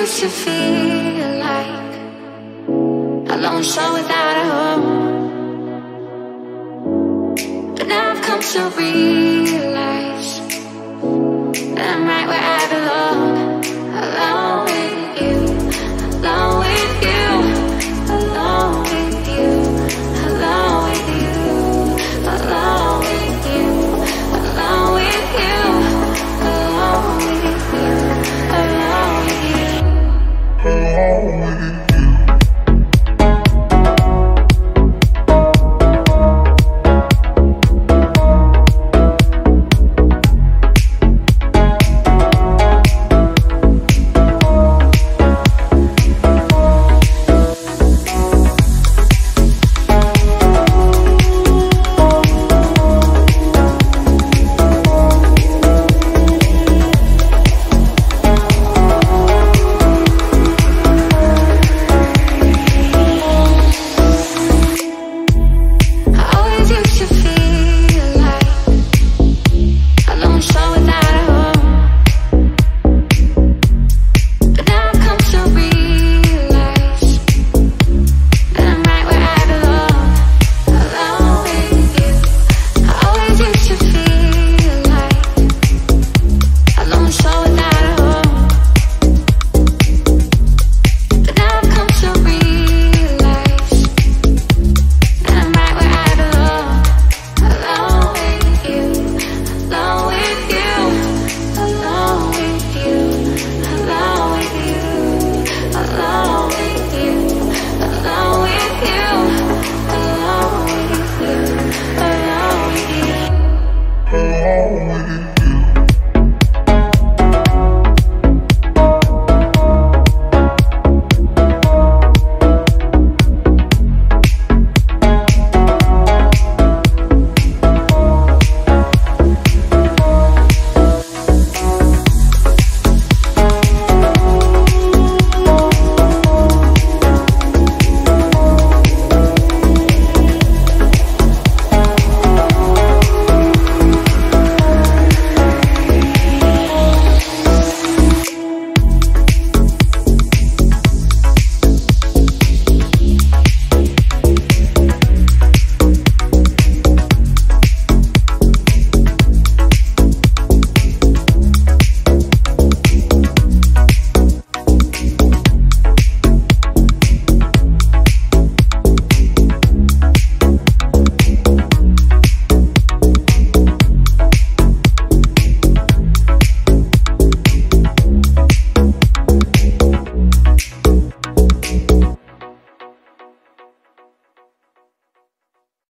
used to feel like a lone soul without a home. But now I've come to realize show